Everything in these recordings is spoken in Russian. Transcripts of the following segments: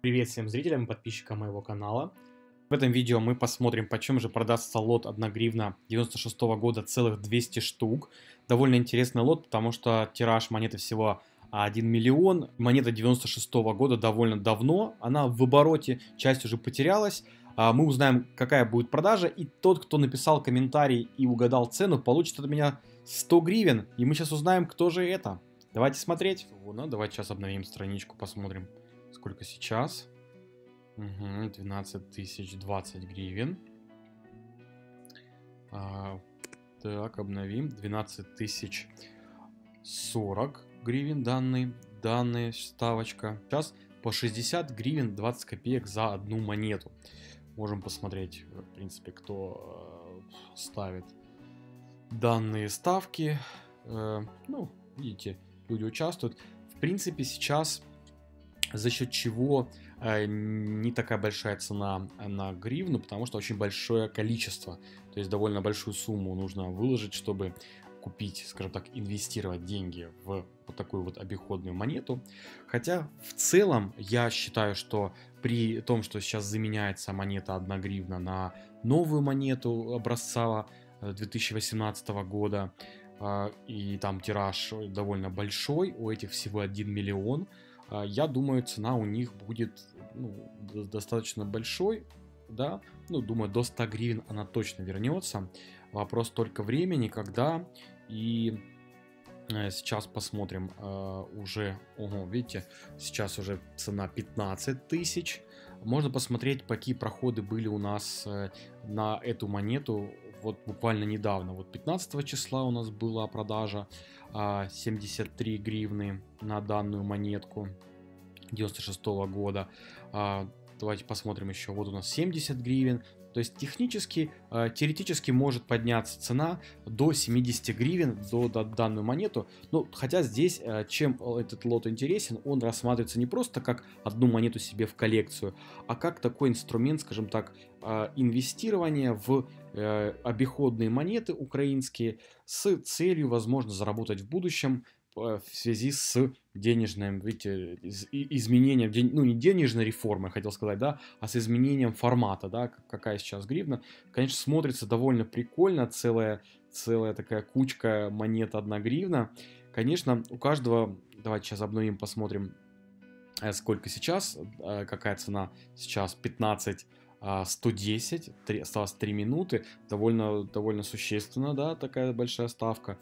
Привет всем зрителям и подписчикам моего канала. В этом видео мы посмотрим, почем же продастся лот 1 гривна 96 -го года целых 200 штук. Довольно интересный лот, потому что тираж монеты всего 1 миллион. Монета 96 -го года довольно давно, она в обороте, часть уже потерялась. А, мы узнаем, какая будет продажа, и тот, кто написал комментарий и угадал цену, получит от меня 100 гривен. И мы сейчас узнаем, кто же это. Давайте смотреть. Ну, давайте сейчас обновим страничку, посмотрим, сколько сейчас. Угу, 12 тысяч 20 гривен. А, так, обновим. 12 тысяч 40 гривен данные. Данная ставочка. Сейчас по 60 гривен 20 копеек за одну монету. Можем посмотреть, в принципе, кто э, ставит данные ставки. Э, ну, видите, люди участвуют. В принципе, сейчас за счет чего э, не такая большая цена на гривну, потому что очень большое количество, то есть довольно большую сумму нужно выложить, чтобы купить, скажем так, инвестировать деньги в вот такую вот обиходную монету. Хотя в целом я считаю, что при том, что сейчас заменяется монета 1 гривна на новую монету образца 2018 э, года, э, и там тираж довольно большой, у этих всего 1 миллион, я думаю, цена у них будет ну, достаточно большой, да, ну, думаю, до 100 гривен она точно вернется. Вопрос только времени, когда, и сейчас посмотрим уже, ого, видите, сейчас уже цена 15 тысяч, можно посмотреть, какие проходы были у нас на эту монету вот буквально недавно, вот 15 числа у нас была продажа 73 а, гривны на данную монетку 96 -го года. А, давайте посмотрим еще, вот у нас 70 гривен, то есть технически, э, теоретически может подняться цена до 70 гривен за данную монету. Ну, хотя здесь, э, чем этот лот интересен, он рассматривается не просто как одну монету себе в коллекцию, а как такой инструмент, скажем так, э, инвестирования в обиходные монеты украинские с целью, возможно, заработать в будущем в связи с денежным, видите, изменением, ну не денежной реформы, хотел сказать, да, а с изменением формата, да, какая сейчас гривна. Конечно, смотрится довольно прикольно, целая, целая такая кучка монет 1 гривна. Конечно, у каждого, давайте сейчас обновим, посмотрим, э, сколько сейчас, э, какая цена сейчас, 15 110, 3, осталось 3 минуты, довольно, довольно существенно, да, такая большая ставка.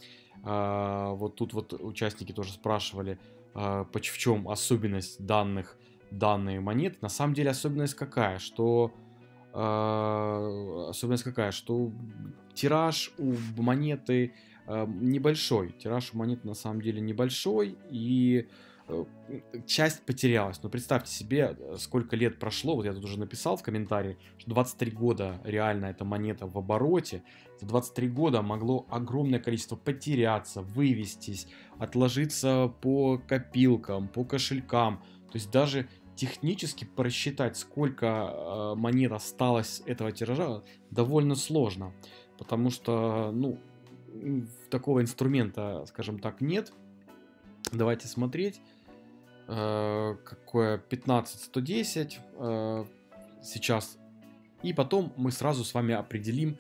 А, вот тут вот участники тоже спрашивали, а, в чем особенность данных, данной монеты. На самом деле особенность какая, что а, особенность какая, что тираж у монеты небольшой. Тираж у монеты на самом деле небольшой, и часть потерялась. Но представьте себе, э, сколько лет прошло, вот я тут уже написал в комментарии, что 23 года реально эта монета в обороте. За 23 года могло огромное количество потеряться, вывестись, отложиться по копилкам, по кошелькам. То есть даже технически просчитать, сколько э, монет осталось этого тиража, довольно сложно. Потому что, ну, такого инструмента, скажем так, нет. Давайте смотреть. Э, какое 15-110 э, сейчас. И потом мы сразу с вами определим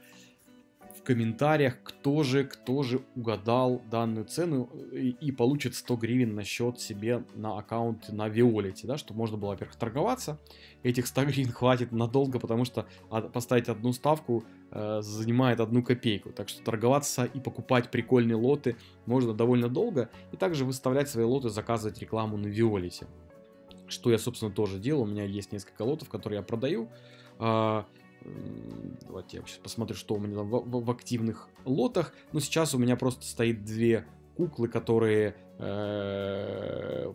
комментариях, кто же, кто же угадал данную цену и, и получит 100 гривен на счет себе на аккаунт на Виолете, да, чтобы можно было, во-первых, торговаться. Этих 100 гривен хватит надолго, потому что поставить одну ставку э, занимает одну копейку. Так что торговаться и покупать прикольные лоты можно довольно долго. И также выставлять свои лоты, заказывать рекламу на Виолете. Что я, собственно, тоже делал. У меня есть несколько лотов, которые я продаю. Давайте я сейчас посмотрю, что у меня в, в, в активных лотах. Но сейчас у меня просто стоит две куклы, которые э,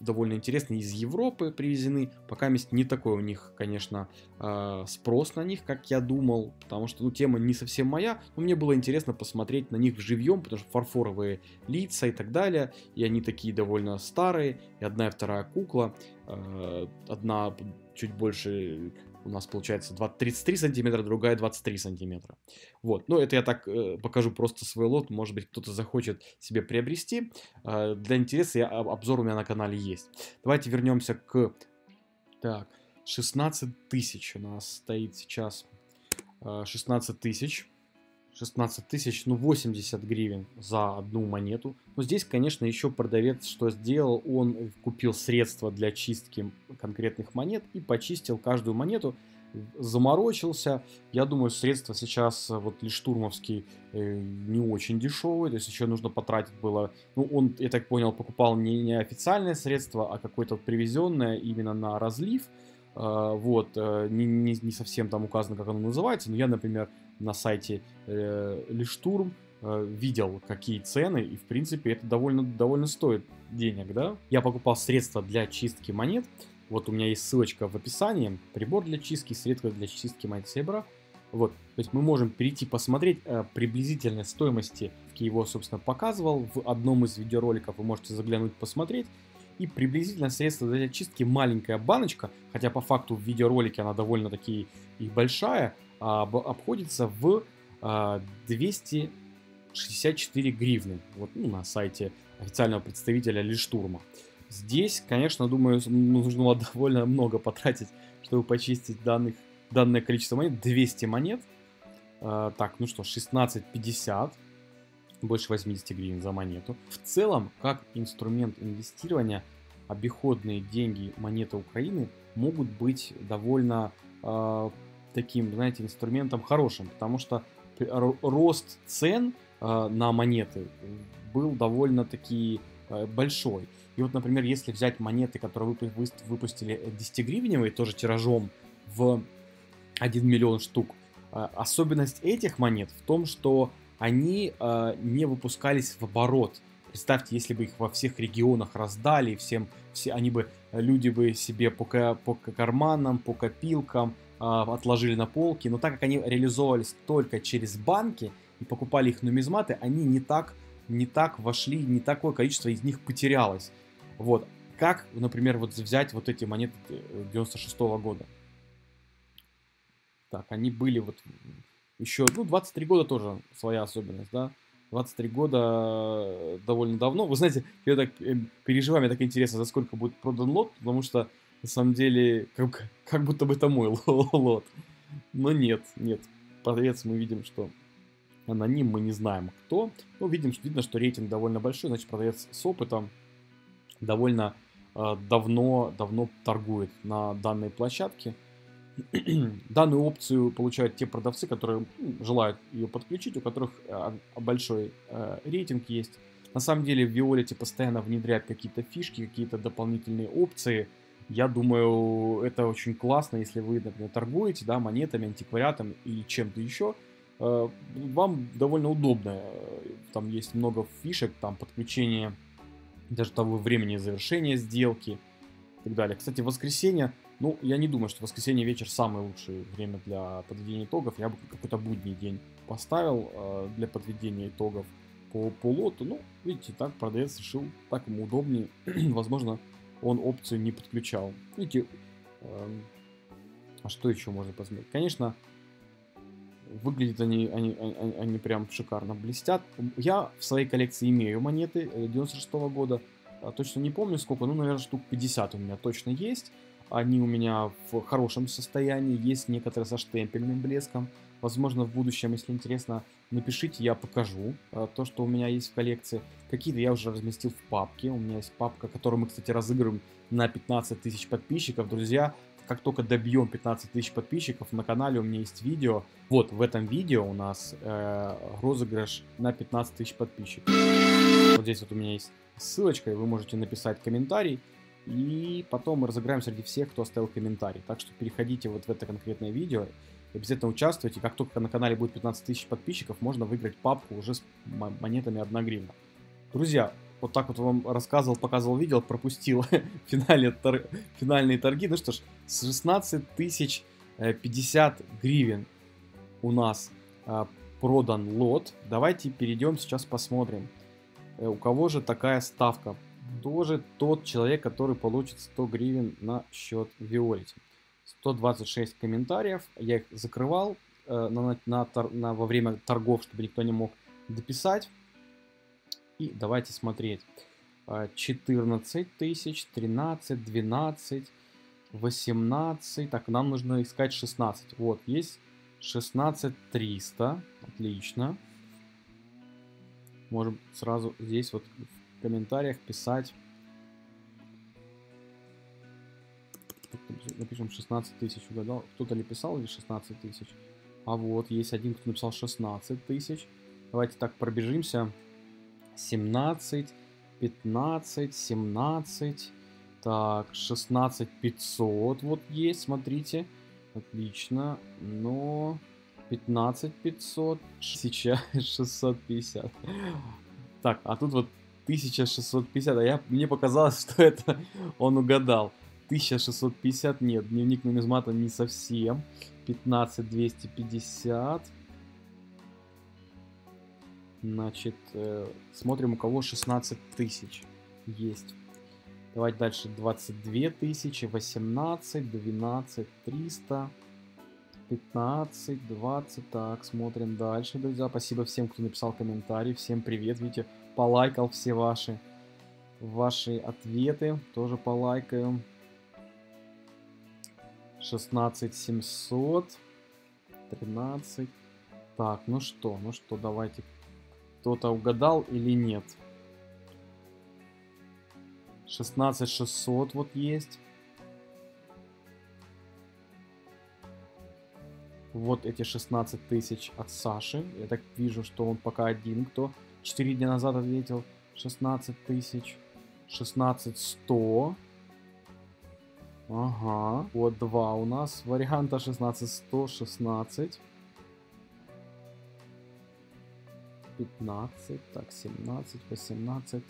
довольно интересные, из Европы привезены. Пока есть не такой у них, конечно, э, спрос на них, как я думал, потому что ну, тема не совсем моя. Но мне было интересно посмотреть на них живьем, потому что фарфоровые лица и так далее. И они такие довольно старые. И одна и вторая кукла. Э, одна чуть больше у нас получается 20, 33 сантиметра, другая 23 сантиметра. Вот, ну это я так э, покажу просто свой лот, может быть кто-то захочет себе приобрести. Э, для интереса я, обзор у меня на канале есть. Давайте вернемся к Так, 16 тысяч у нас стоит сейчас. 16 э, тысяч. 16 тысяч, ну 80 гривен за одну монету. Но здесь, конечно, еще продавец что сделал, он купил средства для чистки конкретных монет и почистил каждую монету, заморочился. Я думаю, средства сейчас вот Лиштурмовский э, не очень дешевые, то есть еще нужно потратить было, ну он, я так понял, покупал не, не официальное средство, а какое-то привезенное именно на разлив. Э, вот, э, не, не, не совсем там указано, как оно называется, но я, например, на сайте э, Лиштурм э, видел, какие цены, и, в принципе, это довольно, довольно стоит денег, да. Я покупал средства для чистки монет, вот у меня есть ссылочка в описании, прибор для чистки, средства для чистки монет серебра. Вот, то есть мы можем перейти посмотреть э, приблизительные стоимости, как его, собственно, показывал в одном из видеороликов, вы можете заглянуть посмотреть. И приблизительно средство для чистки маленькая баночка, хотя по факту в видеоролике она довольно-таки и большая, обходится в 264 а, гривны вот, ну, на сайте официального представителя Лиштурма. Здесь, конечно, думаю, нужно довольно много потратить, чтобы почистить данных, данное количество монет. 200 монет. А, так, ну что, 16,50. Больше 80 гривен за монету. В целом, как инструмент инвестирования, обиходные деньги монеты Украины могут быть довольно э, таким, знаете, инструментом хорошим, потому что рост цен э, на монеты был довольно-таки э, большой. И вот, например, если взять монеты, которые вы выпустили 10-гривневые, тоже тиражом в 1 миллион штук, э, особенность этих монет в том, что они не выпускались в оборот. Представьте, если бы их во всех регионах раздали, всем, все, они бы, люди бы себе по, по карманам, по копилкам, а, отложили на полки, но так как они реализовывались только через банки и покупали их нумизматы, они не так, не так вошли, не такое количество из них потерялось. Вот. Как, например, вот взять вот эти монеты 96 -го года? Так, они были вот еще, ну, 23 года тоже своя особенность, да? 23 года э, довольно давно. Вы знаете, я так э, переживаю, мне так интересно, за сколько будет продан лот, потому что на самом деле, как, как будто бы это мой лот. Но нет, нет. Продавец мы видим, что аноним, мы не знаем кто. Ну, видим, что видно, что рейтинг довольно большой, значит, продавец с опытом довольно э, давно, давно торгует на данной площадке. Данную опцию получают те продавцы, которые ну, желают ее подключить, у которых э, большой э, рейтинг есть. На самом деле в Violet постоянно внедряют какие-то фишки, какие-то дополнительные опции, я думаю, это очень классно, если вы, например, торгуете да, монетами, антиквариатом и чем-то еще. Э, вам довольно удобно. Там есть много фишек, там подключение даже того времени завершения сделки и так далее. Кстати, воскресенье, ну, я не думаю, что воскресенье вечер самое лучшее время для подведения итогов. Я бы какой-то будний день поставил э, для подведения итогов по, по лоту. Ну, видите, так продавец решил, так ему удобнее. Возможно, он опцию не подключал. Видите, э, а что еще можно посмотреть? Конечно, выглядят они, они, они, они прям шикарно блестят. Я в своей коллекции имею монеты 96 -го года. А, точно не помню сколько, ну, наверное, штук 50 у меня точно есть. Они у меня в хорошем состоянии, есть некоторые со штемпельным блеском. Возможно, в будущем, если интересно, напишите, я покажу э, то, что у меня есть в коллекции. Какие-то я уже разместил в папке. У меня есть папка, которую мы, кстати, разыгрываем на 15 тысяч подписчиков. Друзья, как только добьем 15 тысяч подписчиков, на канале у меня есть видео. Вот в этом видео у нас э, розыгрыш на 15 тысяч подписчиков. Вот здесь вот у меня есть ссылочка, и вы можете написать комментарий. И потом мы разыграем среди всех, кто оставил комментарий. Так что переходите вот в это конкретное видео Обязательно участвуйте. Как только на канале будет 15 тысяч подписчиков, можно выиграть папку уже с монетами 1 гривна. Друзья, вот так вот вам рассказывал, показывал видео, пропустил финале тор... финальные торги. Ну что ж, с 16 тысяч 50 э, гривен у нас а, продан лот. Давайте перейдем сейчас посмотрим, э, у кого же такая ставка. Тоже тот человек, который получит 100 гривен на счет Виолити. 126 комментариев. Я их закрывал э, на, на, на, во время торгов, чтобы никто не мог дописать. И давайте смотреть. 14 э, тысяч, 13, 12, 18. Так, нам нужно искать 16. Вот, есть 16 300. Отлично. Можем сразу здесь вот в комментариях писать. Напишем 16 тысяч. Угадал? Кто-то ли писал или 16 тысяч? А вот, есть один, кто написал 16 тысяч. Давайте так пробежимся. 17, 15, 17. Так, 16 500 вот есть, смотрите. Отлично. Но 15 500, 1650. Так, а тут вот 1650, а я, мне показалось, что это он угадал. 1650 нет, дневник нумизмата не совсем. 15 250. Значит, э, смотрим, у кого 16 тысяч есть. Давайте дальше 22 тысячи, 18, 12, 300, 15, 20. Так, смотрим дальше, друзья. Спасибо всем, кто написал комментарий. Всем привет. Видите, полайкал все ваши, ваши ответы. Тоже полайкаем. 16 700. 13. Так, ну что, ну что, давайте. Кто-то угадал или нет? 16 600 вот есть. Вот эти 16 тысяч от Саши. Я так вижу, что он пока один, кто 4 дня назад ответил. 16 тысяч. 16 100. Ага. Вот два у нас варианта 16 100, 16. 15, так, 17, 18,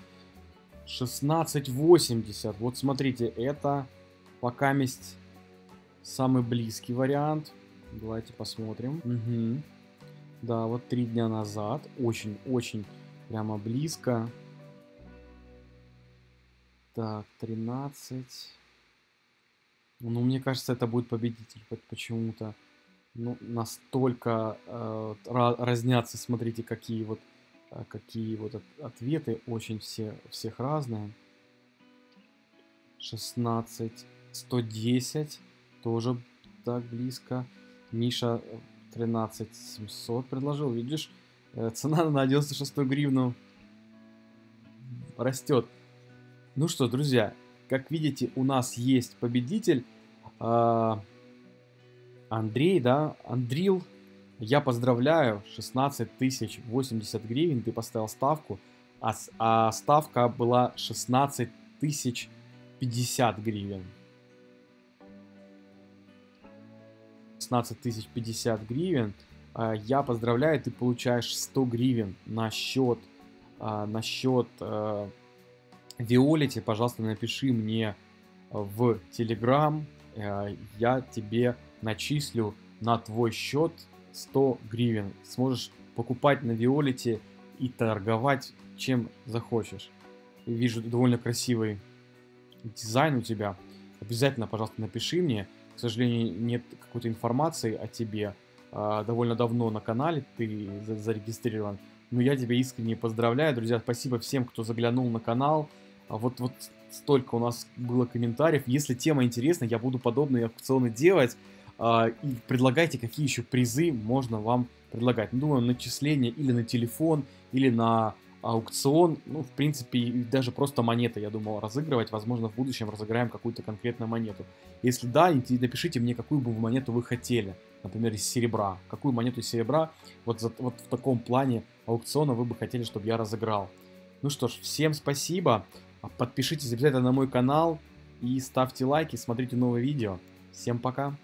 16, 80. Вот смотрите, это пока есть самый близкий вариант. Давайте посмотрим. Угу. Да, вот три дня назад. Очень-очень прямо близко. Так, 13. Ну, мне кажется, это будет победитель почему-то. Ну, настолько э, разнятся, смотрите, какие вот, э, какие вот от, ответы. Очень все, всех разные. 16, 110. Тоже так близко. Миша 13 700 предложил. Видишь, э, цена на 96 гривну растет. Ну что, друзья, как видите, у нас есть победитель. А, Андрей, да, Андрил, я поздравляю, 16 тысяч 80 гривен, ты поставил ставку, а, а ставка была 16 тысяч 50 гривен. 16 тысяч 50 гривен, а, я поздравляю, ты получаешь 100 гривен на счет, а, на счет Виолите, пожалуйста, напиши мне в Телеграм, я тебе начислю на твой счет 100 гривен. Сможешь покупать на Виолите и торговать чем захочешь. Вижу довольно красивый дизайн у тебя. Обязательно, пожалуйста, напиши мне к сожалению, нет какой-то информации о тебе. А, довольно давно на канале ты зарегистрирован. Но я тебя искренне поздравляю, друзья. Спасибо всем, кто заглянул на канал. А вот, вот столько у нас было комментариев. Если тема интересна, я буду подобные аукционы делать. А, и предлагайте, какие еще призы можно вам предлагать. Ну, думаю, начисление или на телефон, или на аукцион, ну, в принципе, даже просто монеты, я думал, разыгрывать. Возможно, в будущем разыграем какую-то конкретную монету. Если да, напишите мне, какую бы монету вы хотели. Например, из серебра. Какую монету из серебра, вот, за, вот в таком плане аукциона вы бы хотели, чтобы я разыграл. Ну что ж, всем спасибо. Подпишитесь обязательно на мой канал и ставьте лайки, смотрите новые видео. Всем пока.